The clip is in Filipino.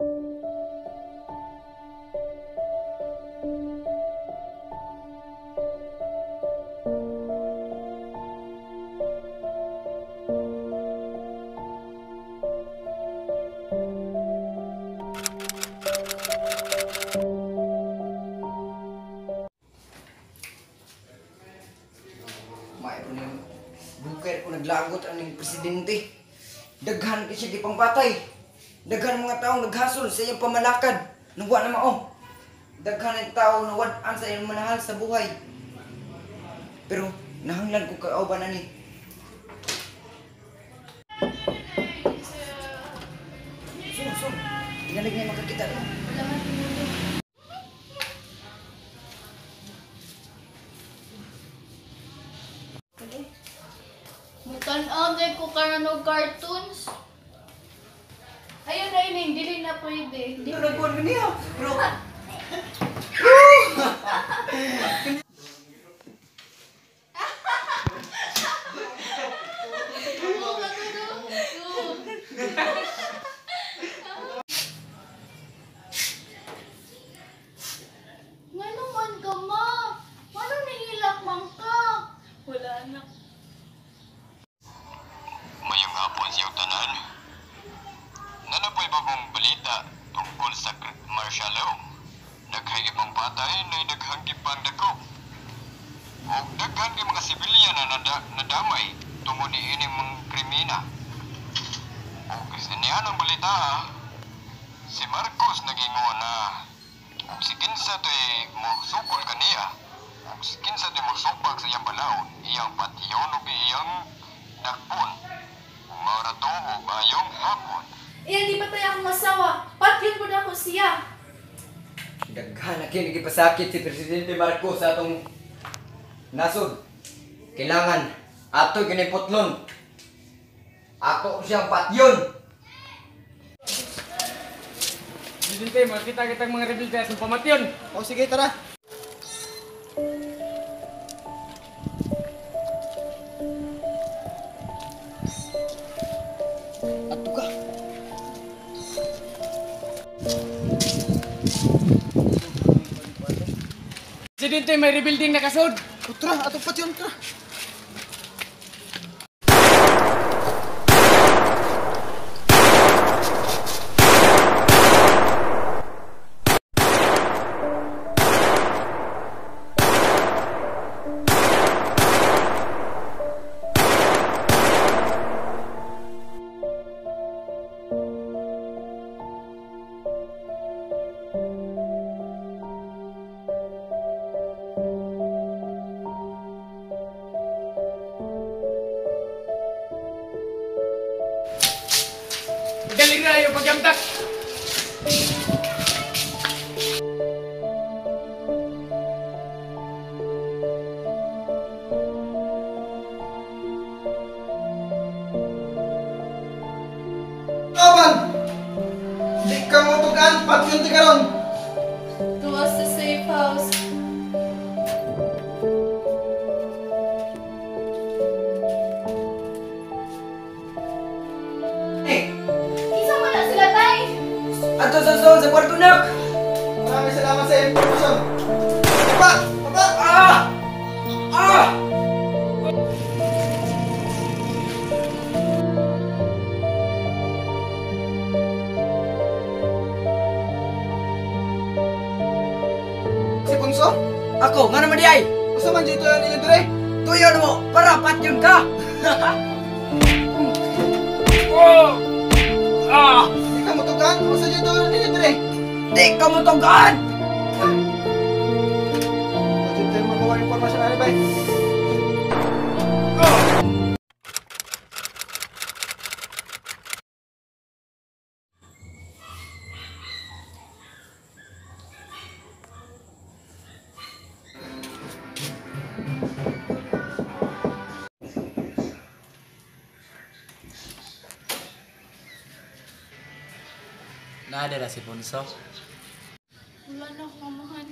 Bukay po naglagot ang presidente. Daghan kasi di pang patay. Daghan mga taong naghasol sa iyang pamalakad. Nungwa na mao. Daghan ang tao na wad-an sa iyang manahal sa buhay. Pero nahanglan ko kay ba na ni. Sun, sun. Tinalig na makakita rin. Mutan-aw ko karano cartoons. Ayun na ining, dili na pwede. Hindi ko nagbuwan ko niya. Pero Ngano man ka ma? Ngano nahilak man ka? Wala na. Mayong hapon siyang tanan. Nanapoy bagong balita tungkol sa martial law. Naghagip ang patay na naghagip ang dako. O daghan kay mga sibilyan na nada, nadamay tungod ni ining mga krimina. O kasi niya ang balita si Marcos nagingon na o si kinsa to'y musukol kaniya o si kinsa to'y musupag sa iyang balaod iyang patiyon o iyang dakpon Maura to o bayong hapon. Iyan di pa tayo akong masawa. Patyon po na ako siya. Daghan na kini gipasakit si Presidente Marcos sa atong nasod. Kailangan ato giniputlon. Ato siyang patyon. Presidente, makita kita mga rebelde at pamatyon. O sige, tara. Ato ka. Presidente, may rebuilding na kasod. O, tara, ato pa yun, tara. Na yung. Kaban! Di ka mo tugaan, patyon ti. Ato sa kwarto na. Maraming salamat sa informasyon. Papa! Papa! Ah! Ah! Si Bunso? Ako, nga naman di ay. Usa man dito ninyo dire? Tuyo mo, para patyon ka. Tugaan, usa dito ninyo dire? Di ka mo. O, dito tayo magawa ng informasyon, ano ba? Nggak ada lah si Ponso. Bulan aku mohon.